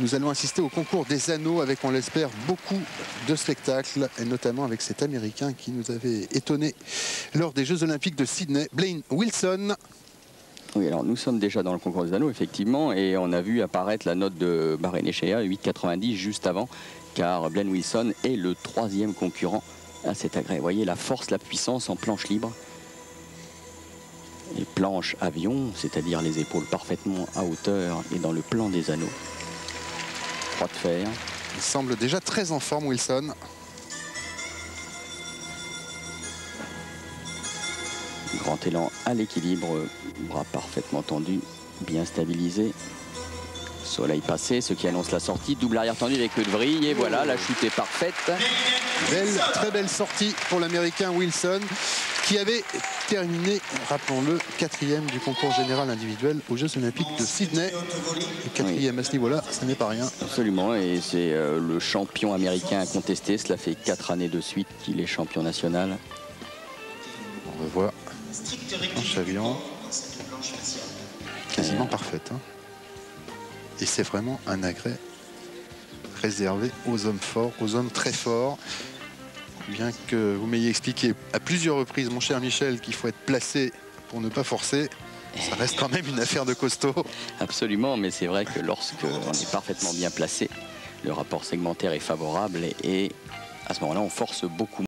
nous allons assister au concours des anneaux avec, on l'espère, beaucoup de spectacles, et notamment avec cet Américain qui nous avait étonné lors des Jeux Olympiques de Sydney, Blaine Wilson. Oui, alors nous sommes déjà dans le concours des anneaux, effectivement, et on a vu apparaître la note de Barenechea, 8,90 juste avant, car Blaine Wilson est le troisième concurrent à cet agrès. Vous voyez la force, la puissance en planche libre les planches avion, c'est-à-dire les épaules parfaitement à hauteur et dans le plan des anneaux. Croix de fer. Il semble déjà très en forme, Wilson. Grand élan à l'équilibre, bras parfaitement tendus, bien stabilisé. Soleil passé, ce qui annonce la sortie. Double arrière tendu avec le de vrille. Et voilà, la chute est parfaite. Belle, très belle sortie pour l'Américain Wilson qui avait terminé, rappelons-le, quatrième du concours général individuel aux Jeux Olympiques de Sydney. Et quatrième à ce niveau-là, ce n'est pas rien. Absolument, et c'est euh, le champion américain incontesté. Cela fait quatre années de suite qu'il est champion national. On revoit planche avion. Quasiment parfaite. Hein. Et c'est vraiment un agrès réservé aux hommes forts, aux hommes très forts bien que vous m'ayez expliqué à plusieurs reprises, mon cher Michel, qu'il faut être placé pour ne pas forcer. Ça reste quand même une affaire de costaud. Absolument, mais c'est vrai que lorsque on est parfaitement bien placé, le rapport segmentaire est favorable et à ce moment-là, on force beaucoup